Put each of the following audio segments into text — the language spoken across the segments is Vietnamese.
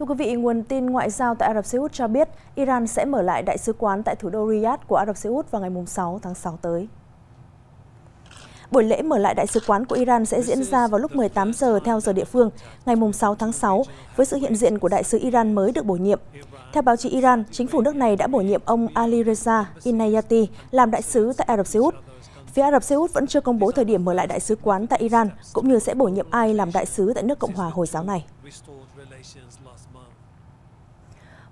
Thưa quý vị, nguồn tin ngoại giao tại Ả Rập Xê Út cho biết Iran sẽ mở lại đại sứ quán tại thủ đô Riyadh của Ả Rập Xê Út vào ngày 6 tháng 6 tới. Buổi lễ mở lại đại sứ quán của Iran sẽ diễn ra vào lúc 18 giờ theo giờ địa phương, ngày 6 tháng 6, với sự hiện diện của đại sứ Iran mới được bổ nhiệm. Theo báo chí Iran, chính phủ nước này đã bổ nhiệm ông Ali Reza Inayati làm đại sứ tại Ả Rập Xê Út. Phía Ả Rập Xê Út vẫn chưa công bố thời điểm mở lại đại sứ quán tại Iran, cũng như sẽ bổ nhiệm ai làm đại sứ tại nước Cộng hòa Hồi giáo này.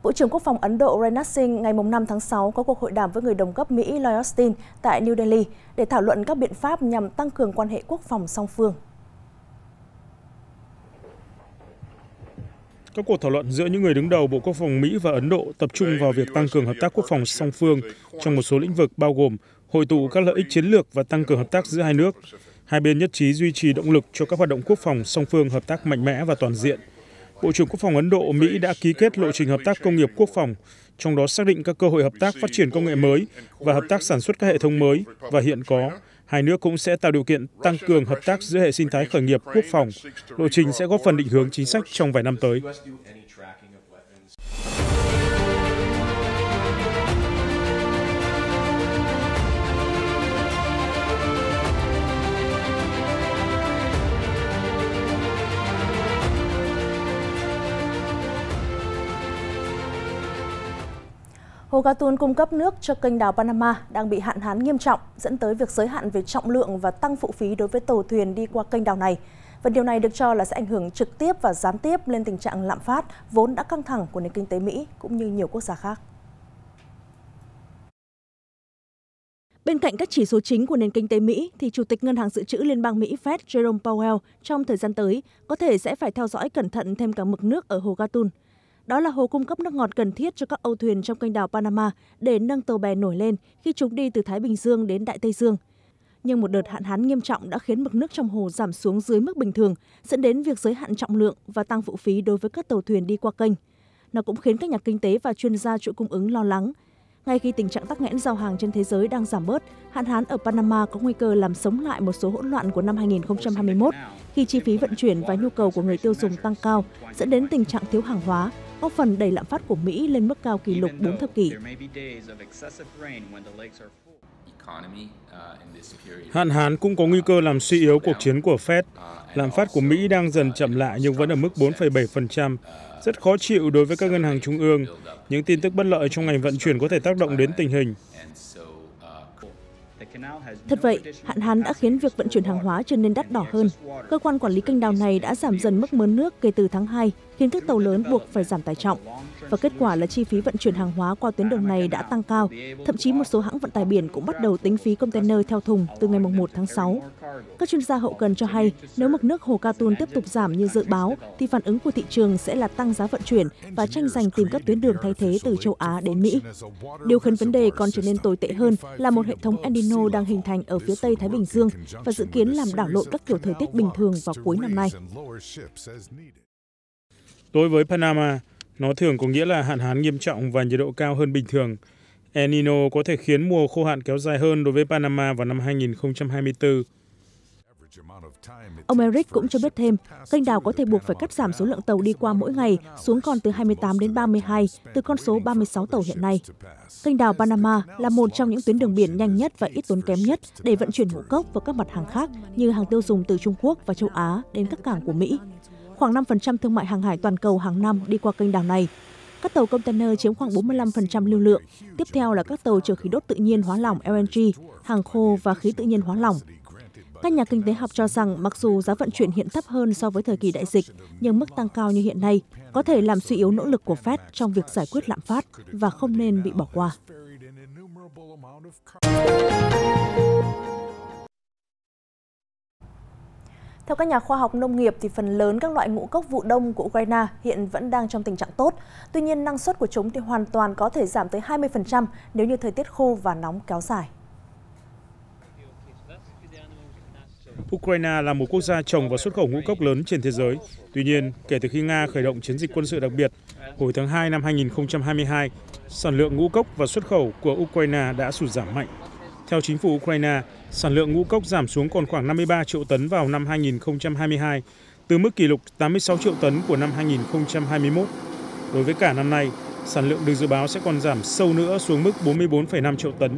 Bộ trưởng Quốc phòng Ấn Độ Rajnath Singh ngày 5 tháng 6 có cuộc hội đàm với người đồng cấp Mỹ Lloyd Austin tại New Delhi để thảo luận các biện pháp nhằm tăng cường quan hệ quốc phòng song phương. Các cuộc thảo luận giữa những người đứng đầu Bộ Quốc phòng Mỹ và Ấn Độ tập trung vào việc tăng cường hợp tác quốc phòng song phương trong một số lĩnh vực bao gồm hội tụ các lợi ích chiến lược và tăng cường hợp tác giữa hai nước. Hai bên nhất trí duy trì động lực cho các hoạt động quốc phòng song phương hợp tác mạnh mẽ và toàn diện. Bộ trưởng Quốc phòng Ấn Độ Mỹ đã ký kết lộ trình hợp tác công nghiệp quốc phòng, trong đó xác định các cơ hội hợp tác phát triển công nghệ mới và hợp tác sản xuất các hệ thống mới và hiện có. Hai nước cũng sẽ tạo điều kiện tăng cường hợp tác giữa hệ sinh thái khởi nghiệp quốc phòng. Lộ trình sẽ góp phần định hướng chính sách trong vài năm tới. Hồ cung cấp nước cho kênh đào Panama đang bị hạn hán nghiêm trọng, dẫn tới việc giới hạn về trọng lượng và tăng phụ phí đối với tàu thuyền đi qua kênh đào này. Và điều này được cho là sẽ ảnh hưởng trực tiếp và gián tiếp lên tình trạng lạm phát vốn đã căng thẳng của nền kinh tế Mỹ cũng như nhiều quốc gia khác. Bên cạnh các chỉ số chính của nền kinh tế Mỹ, thì Chủ tịch Ngân hàng Dự trữ Liên bang Mỹ Fed Jerome Powell trong thời gian tới có thể sẽ phải theo dõi cẩn thận thêm cả mực nước ở hồ Gatun. Đó là hồ cung cấp nước ngọt cần thiết cho các âu thuyền trong kênh đào Panama để nâng tàu bè nổi lên khi chúng đi từ Thái Bình Dương đến Đại Tây Dương. Nhưng một đợt hạn hán nghiêm trọng đã khiến mực nước trong hồ giảm xuống dưới mức bình thường, dẫn đến việc giới hạn trọng lượng và tăng phụ phí đối với các tàu thuyền đi qua kênh. Nó cũng khiến các nhà kinh tế và chuyên gia chuỗi cung ứng lo lắng. Ngay khi tình trạng tắc nghẽn giao hàng trên thế giới đang giảm bớt, hạn hán ở Panama có nguy cơ làm sống lại một số hỗn loạn của năm 2021 khi chi phí vận chuyển và nhu cầu của người tiêu dùng tăng cao, dẫn đến tình trạng thiếu hàng hóa, góp phần đẩy lạm phát của Mỹ lên mức cao kỷ lục 4 thập kỷ. Hạn hán cũng có nguy cơ làm suy yếu cuộc chiến của Fed. Lạm phát của Mỹ đang dần chậm lại nhưng vẫn ở mức 4,7%, rất khó chịu đối với các ngân hàng trung ương. Những tin tức bất lợi trong ngành vận chuyển có thể tác động đến tình hình. Thật vậy, hạn hán đã khiến việc vận chuyển hàng hóa trở nên đắt đỏ hơn. Cơ quan quản lý kênh đào này đã giảm dần mức mớn nước kể từ tháng 2, khiến các tàu lớn buộc phải giảm tải trọng. Và kết quả là chi phí vận chuyển hàng hóa qua tuyến đường này đã tăng cao. Thậm chí một số hãng vận tải biển cũng bắt đầu tính phí container theo thùng từ ngày 1 tháng 6. Các chuyên gia hậu cần cho hay nếu mực nước hồ Katun tiếp tục giảm như dự báo thì phản ứng của thị trường sẽ là tăng giá vận chuyển và tranh giành tìm các tuyến đường thay thế từ châu Á đến Mỹ. Điều khiến vấn đề còn trở nên tồi tệ hơn là một hệ thống endino Nino đang hình thành ở phía tây Thái Bình Dương và dự kiến làm đảo lộn các kiểu thời tiết bình thường vào cuối năm nay. Đối với Panama, nó thường có nghĩa là hạn hán nghiêm trọng và nhiệt độ cao hơn bình thường. El Nino có thể khiến mùa khô hạn kéo dài hơn đối với Panama vào năm 2024. Ông Eric cũng cho biết thêm, kênh đào có thể buộc phải cắt giảm số lượng tàu đi qua mỗi ngày xuống còn từ 28 đến 32 từ con số 36 tàu hiện nay. Kênh đào Panama là một trong những tuyến đường biển nhanh nhất và ít tốn kém nhất để vận chuyển ngũ cốc và các mặt hàng khác như hàng tiêu dùng từ Trung Quốc và châu Á đến các cảng của Mỹ. Khoảng 5% thương mại hàng hải toàn cầu hàng năm đi qua kênh đào này. Các tàu container chiếm khoảng 45% lưu lượng. Tiếp theo là các tàu chở khí đốt tự nhiên hóa lỏng LNG, hàng khô và khí tự nhiên hóa lỏng. Các nhà kinh tế học cho rằng mặc dù giá vận chuyển hiện thấp hơn so với thời kỳ đại dịch, nhưng mức tăng cao như hiện nay có thể làm suy yếu nỗ lực của Fed trong việc giải quyết lạm phát và không nên bị bỏ qua. Theo các nhà khoa học nông nghiệp thì phần lớn các loại ngũ cốc vụ đông của Ukraine hiện vẫn đang trong tình trạng tốt. Tuy nhiên năng suất của chúng thì hoàn toàn có thể giảm tới 20% nếu như thời tiết khô và nóng kéo dài. Ukraine là một quốc gia trồng và xuất khẩu ngũ cốc lớn trên thế giới. Tuy nhiên, kể từ khi Nga khởi động chiến dịch quân sự đặc biệt hồi tháng 2 năm 2022, sản lượng ngũ cốc và xuất khẩu của Ukraine đã sụt giảm mạnh. Theo chính phủ Ukraine, sản lượng ngũ cốc giảm xuống còn khoảng 53 triệu tấn vào năm 2022, từ mức kỷ lục 86 triệu tấn của năm 2021. Đối với cả năm nay, sản lượng được dự báo sẽ còn giảm sâu nữa xuống mức 44,5 triệu tấn.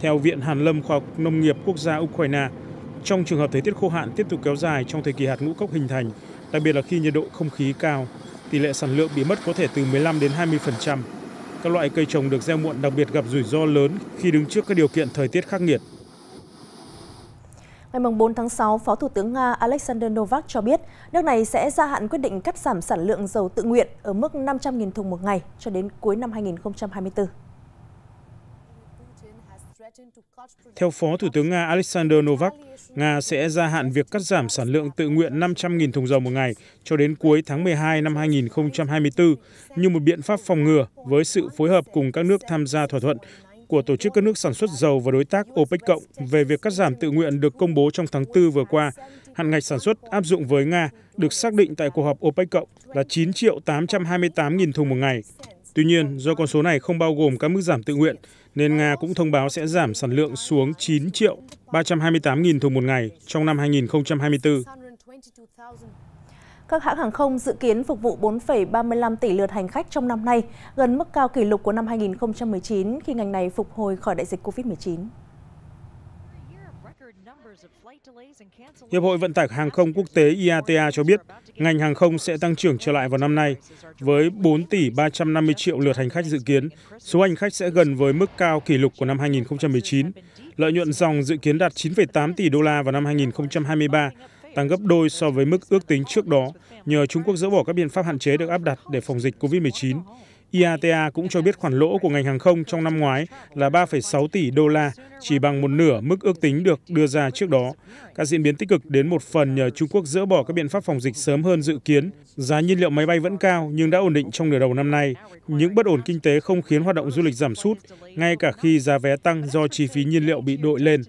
Theo Viện Hàn lâm Khoa học Nông nghiệp Quốc gia Ukraine, trong trường hợp thời tiết khô hạn tiếp tục kéo dài trong thời kỳ hạt ngũ cốc hình thành, đặc biệt là khi nhiệt độ không khí cao, tỷ lệ sản lượng bị mất có thể từ 15 đến 20%. Các loại cây trồng được gieo muộn đặc biệt gặp rủi ro lớn khi đứng trước các điều kiện thời tiết khắc nghiệt. Ngày 4 tháng 6, Phó Thủ tướng Nga Alexander Novak cho biết nước này sẽ gia hạn quyết định cắt giảm sản lượng dầu tự nguyện ở mức 500.000 thùng một ngày cho đến cuối năm 2024. Theo Phó Thủ tướng Nga Alexander Novak, Nga sẽ gia hạn việc cắt giảm sản lượng tự nguyện 500.000 thùng dầu một ngày cho đến cuối tháng 12 năm 2024 như một biện pháp phòng ngừa với sự phối hợp cùng các nước tham gia thỏa thuận của Tổ chức các nước sản xuất dầu và đối tác OPEC cộng về việc cắt giảm tự nguyện được công bố trong tháng 4 vừa qua. Hạn ngạch sản xuất áp dụng với Nga được xác định tại cuộc họp OPEC cộng là 9 triệu 828 nghìn thùng một ngày. Tuy nhiên, do con số này không bao gồm các mức giảm tự nguyện, nên Nga cũng thông báo sẽ giảm sản lượng xuống 9 triệu 328 nghìn thùng một ngày trong năm 2024. Các hãng hàng không dự kiến phục vụ 4,35 tỷ lượt hành khách trong năm nay, gần mức cao kỷ lục của năm 2019 khi ngành này phục hồi khỏi đại dịch COVID-19. Hiệp hội Vận tải Hàng không Quốc tế IATA cho biết ngành hàng không sẽ tăng trưởng trở lại vào năm nay với 4 tỷ 350 triệu lượt hành khách dự kiến. Số hành khách sẽ gần với mức cao kỷ lục của năm 2019. Lợi nhuận dòng dự kiến đạt 9,8 tỷ đô la vào năm 2023, tăng gấp đôi so với mức ước tính trước đó nhờ Trung Quốc dỡ bỏ các biện pháp hạn chế được áp đặt để phòng dịch COVID-19. IATA cũng cho biết khoản lỗ của ngành hàng không trong năm ngoái là 3,6 tỷ đô la, chỉ bằng một nửa mức ước tính được đưa ra trước đó. Các diễn biến tích cực đến một phần nhờ Trung Quốc dỡ bỏ các biện pháp phòng dịch sớm hơn dự kiến. Giá nhiên liệu máy bay vẫn cao nhưng đã ổn định trong nửa đầu năm nay. Những bất ổn kinh tế không khiến hoạt động du lịch giảm sút, ngay cả khi giá vé tăng do chi phí nhiên liệu bị đội lên.